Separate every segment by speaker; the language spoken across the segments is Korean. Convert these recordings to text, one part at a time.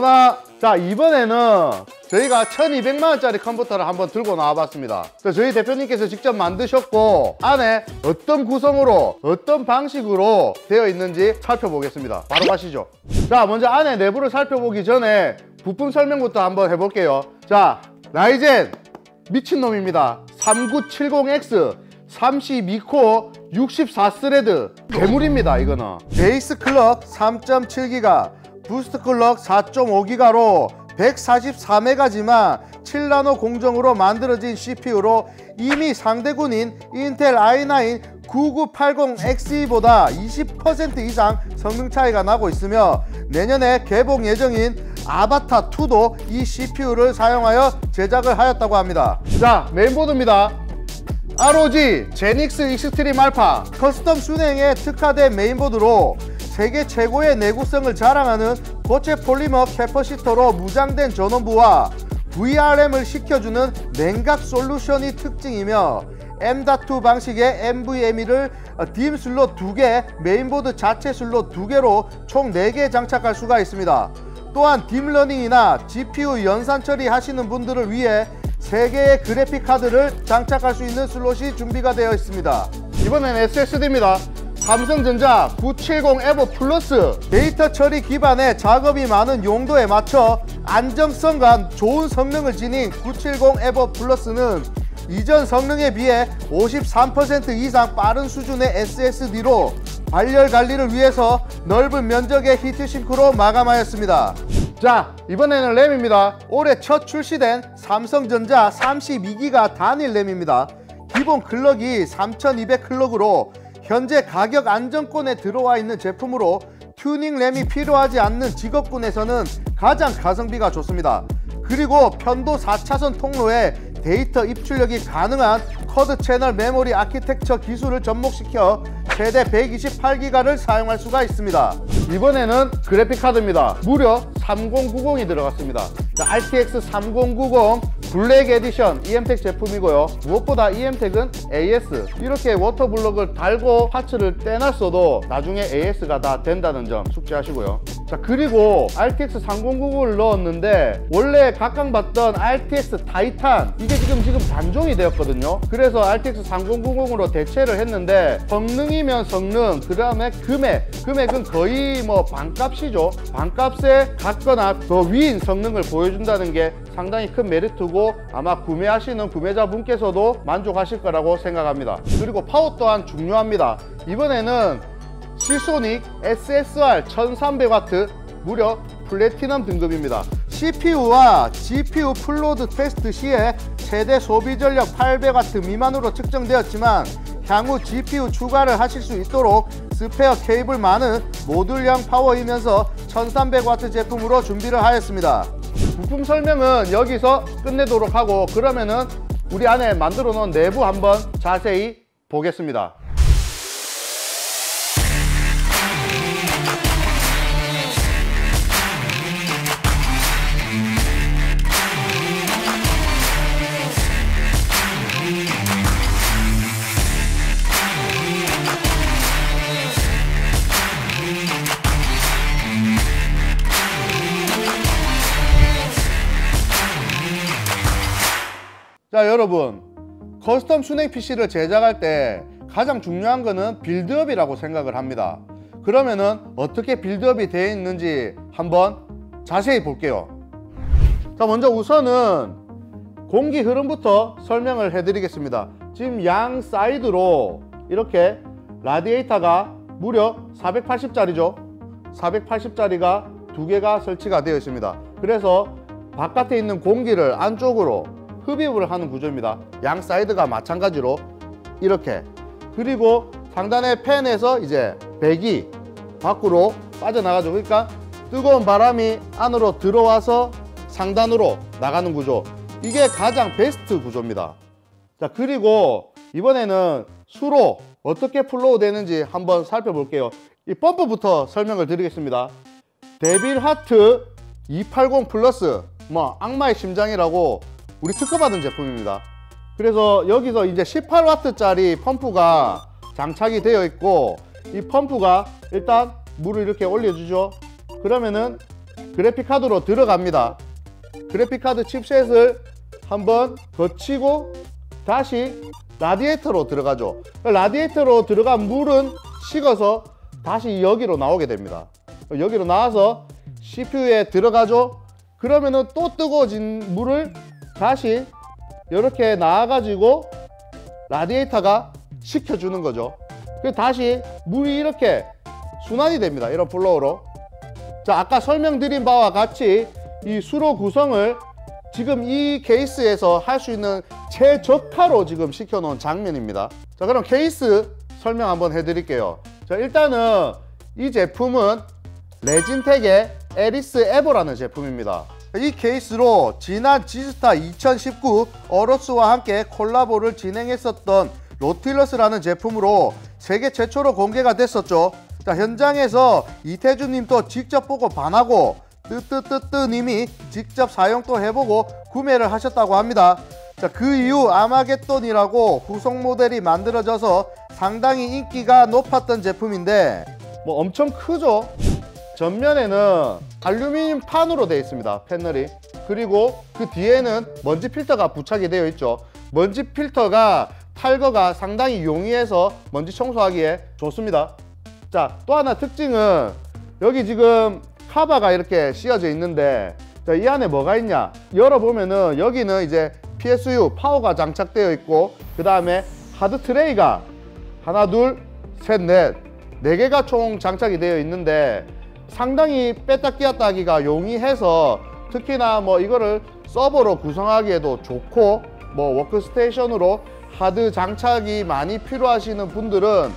Speaker 1: 나오나 자 이번에는 저희가 1200만원짜리 컴퓨터를 한번 들고 나와봤습니다. 저희 대표님께서 직접 만드셨고 안에 어떤 구성으로 어떤 방식으로 되어 있는지 살펴보겠습니다. 바로 가시죠. 자 먼저 안에 내부를 살펴보기 전에 부품 설명부터 한번 해볼게요. 자 라이젠 미친놈입니다. 3970X 32코어 64 thread 괴물입니다 이거는. base clock 3.7기가 boost clock 4.5기가로 144메가지만 7나노 공정으로 만들어진 CPU로 이미 상대군인 인텔 i9 9980XE보다 20% 이상 성능 차이가 나고 있으며 내년에 개봉 예정인 아바타2도 이 CPU를 사용하여 제작을 하였다고 합니다. 자 메인보드입니다. ROG 제니스 익스트림 알파. 커스텀 수냉에 특화된 메인보드로 세계 최고의 내구성을 자랑하는 고체 폴리머 capacitor로 무장된 전원부와 VRM을 식혀주는 냉각 솔루션이 특징이며 M.2 방식의 NVMe를 DIMM 슬롯 2개, 메인보드 자체 슬롯 2개로 총 4개 장착할 수가 있습니다. 또한 딥러닝이나 GPU 연산 처리 하시는 분들을 위해 3개의 그래픽 카드를 장착할 수 있는 슬롯이 준비가 되어 있습니다. 이번엔 SSD입니다. 삼성전자 970 에보 플러스 데이터 처리 기반의 작업이 많은 용도에 맞춰 안정성과 좋은 성능을 지닌 970 에보 플러스는 이전 성능에 비해 53% 이상 빠른 수준의 SSD로 발열 관리를 위해서 넓은 면적의 heatsink로 마감하였습니다. 자 이번에는 램입니다. 올해 첫 출시된 삼성전자 32기가 단일 램입니다. 기본 clock이 3200 clock으로 현재 가격 안정권에 들어와 있는 제품으로 튜닝 램이 필요하지 않는 직업군에서는 가장 가성비가 좋습니다. 그리고 편도 4차선 통로에 데이터 입출력이 가능한 quad channel 메모리 아키텍처 기술을 접목시켜 최대 128기가를 사용할 수가 있습니다. 이번에는 그래픽 카드입니다. 무려 3090이 들어갔습니다. RTX 3090 블랙 에디션 EM텍 제품이고요. 무엇보다 EM텍은 AS 이렇게 water block을 달고 parts를 떼놨어도 나중에 AS가 다 된다는 점 숙지하시고요. 자 그리고 RTX 3090을 넣었는데 원래 각광받던 RTX 타이탄 이게 지금 지금 단종이 되었거든요. 그래서 RTX 3090으로 대체를 했는데 성능이면 성능 그 다음에 금액 금액은 거의 뭐 반값이죠. 반값에 같거나 더 위인 성능을 보여준다는 게 상당히 큰 메리트고 아마 구매하시는 구매자분께서도 만족하실 거라고 생각합니다. 그리고 파워 또한 중요합니다. 이번에는 시소닉 SSR 1300W 무려 플래티넘 등급입니다. CPU와 GPU full load 테스트 시에 최대 소비 전력 800W 미만으로 측정되었지만 향후 GPU 추가를 하실 수 있도록 스페어 케이블 많은 모듈형 파워이면서 1300W 제품으로 준비를 하였습니다. 부품 설명은 여기서 끝내도록 하고 그러면은 우리 안에 만들어 놓은 내부 한번 자세히 보겠습니다. 자 여러분 custom 수냉 PC를 제작할 때 가장 중요한 거는 build-up이라고 생각을 합니다. 그러면은 어떻게 build-up이 되어 있는지 한번 자세히 볼게요. 자 먼저 우선은 공기 흐름부터 설명을 해 드리겠습니다. 지금 양 사이드로 이렇게 라디에이터가 무려 480짜리죠? 480짜리가 두 개가 설치가 되어 있습니다. 그래서 바깥에 있는 공기를 안쪽으로 흡입을 하는 구조입니다. 양 사이드가 마찬가지로 이렇게. 그리고 상단의 팬에서 이제 배기 밖으로 빠져나가죠. 그러니까 뜨거운 바람이 안으로 들어와서 상단으로 나가는 구조. 이게 가장 베스트 구조입니다. 자 그리고 이번에는 수로 어떻게 flow 되는지 한번 살펴볼게요. 이 펌프부터 설명을 드리겠습니다. 데빌 하트 280 플러스 뭐 악마의 심장이라고 우리 특허받은 제품입니다 그래서 여기서 이제 18W짜리 펌프가 장착이 되어 있고 이 펌프가 일단 물을 이렇게 올려주죠 그러면은 그래픽카드로 들어갑니다. 그래픽카드 칩셋을 한번 거치고 다시 라디에이터로 들어가죠. 라디에이터로 들어간 물은 식어서 다시 여기로 나오게 됩니다. 여기로 나와서 CPU에 들어가죠. 그러면은 또 뜨거워진 물을 다시 이렇게 나와가지고 라디에이터가 식혀주는 거죠. 그 다시 물이 이렇게 순환이 됩니다. 이런 flow로. 자, 아까 설명드린 바와 같이 이 수로 구성을 지금 이 케이스에서 할 수 있는 최적화로 지금 시켜놓은 장면입니다. 자, 그럼 케이스 설명 한번 해드릴게요. 자, 일단은 이 제품은 레진텍의 에리스 에버라는 제품입니다. 이 케이스로 지난 지스타 2019 어로스와 함께 콜라보를 진행했었던 노틸러스라는 제품으로 세계 최초로 공개가 됐었죠. 자, 현장에서 이태준님도 직접 보고 반하고 뜨뜨뜨뜨님이 직접 사용도 해보고 구매를 하셨다고 합니다. 자, 그 이후 아마겟돈이라고 후속 모델이 만들어져서 상당히 인기가 높았던 제품인데 뭐 엄청 크죠? 전면에는 알루미늄 판으로 되어 있습니다. 패널이. 그리고 그 뒤에는 먼지 필터가 부착이 되어 있죠. 먼지 필터가 탈거가 상당히 용이해서 먼지 청소하기에 좋습니다. 자, 또 하나 특징은 여기 지금 카바가 이렇게 씌워져 있는데 자, 이 안에 뭐가 있냐? 열어보면은 여기는 이제 PSU 파워가 장착되어 있고 그 다음에 하드 트레이가 하나, 둘, 셋, 넷, 네 개가 총 장착이 되어 있는데 상당히 뺐다 끼었다 하기가 용이해서 특히나 뭐 이거를 서버로 구성하기에도 좋고 뭐 워크스테이션으로 하드 장착이 많이 필요하시는 분들은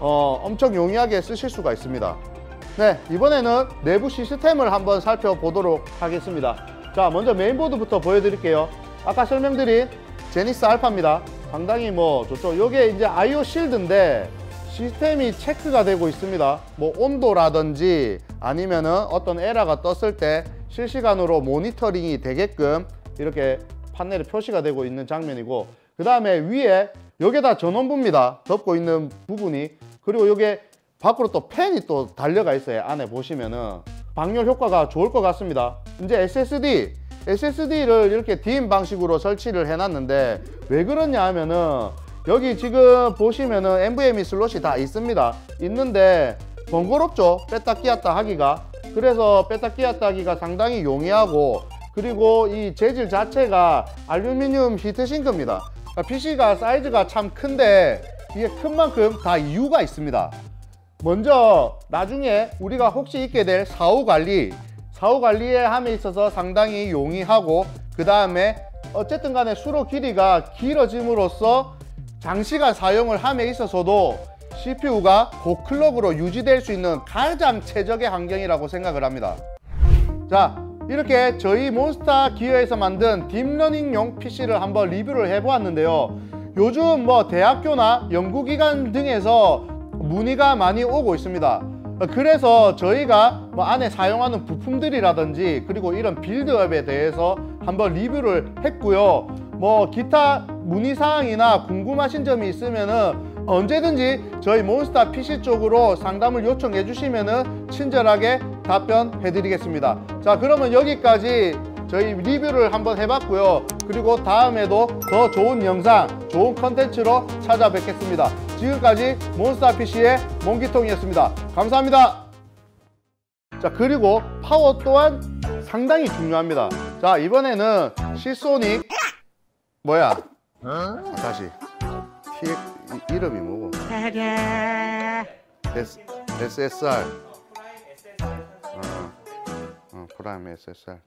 Speaker 1: 어, 엄청 용이하게 쓰실 수가 있습니다. 네, 이번에는 내부 시스템을 한번 살펴보도록 하겠습니다. 자, 먼저 메인보드부터 보여드릴게요. 아까 설명드린 제니스 알파입니다. 상당히 뭐 좋죠. 이게 이제 IO 실드인데 시스템이 체크가 되고 있습니다. 뭐 온도라든지 아니면은 어떤 에러가 떴을 때 실시간으로 모니터링이 되게끔 이렇게 판넬에 표시가 되고 있는 장면이고 그 다음에 위에 여기에 다 전원부입니다. 덮고 있는 부분이 그리고 여기에 밖으로 또 팬이 또 달려가 있어요. 안에 보시면은 방열 효과가 좋을 것 같습니다. 이제 SSD SSD를 이렇게 DIMM 방식으로 설치를 해놨는데 왜 그러냐 하면은 여기 지금 보시면은 NVMe 슬롯이 다 있습니다. 있는데 번거롭죠. 뺐다 끼었다 하기가. 그래서 뺐다 끼었다 하기가 상당히 용이하고 그리고 이 재질 자체가 알루미늄 히트싱크입니다. PC가 사이즈가 참 큰데 이게 큰 만큼 다 이유가 있습니다. 먼저 나중에 우리가 혹시 있게 될 사후 관리 사후 관리에 함에 있어서 상당히 용이하고 그 다음에 어쨌든 간에 수로 길이가 길어짐으로써 장시간 사용을 함에 있어서도 CPU가 고clock으로 유지될 수 있는 가장 최적의 환경이라고 생각을 합니다. 자, 이렇게 저희 몬스타 기어에서 만든 deep learning용 PC를 한번 리뷰를 해보았는데요. 요즘 뭐 대학교나 연구기관 등에서 문의가 많이 오고 있습니다. 그래서 저희가 뭐 안에 사용하는 부품들이라든지 그리고 이런 빌드업에 대해서 한번 리뷰를 했고요. 뭐 기타 문의 사항이나 궁금하신 점이 있으면은 언제든지 저희 몬스타 PC 쪽으로 상담을 요청해 주시면은 친절하게 답변해 드리겠습니다. 자, 그러면 여기까지 저희 리뷰를 한번 해봤고요. 그리고 다음에도 더 좋은 영상, 좋은 컨텐츠로 찾아뵙겠습니다. 지금까지 몬스타 PC의 몽기통이었습니다. 감사합니다. 자, 그리고 파워 또한 상당히 중요합니다. 자, 이번에는 시소닉 뭐야? 다시. T 이, 이름이 뭐고? S, SSR 어, 어, 프라임 SSR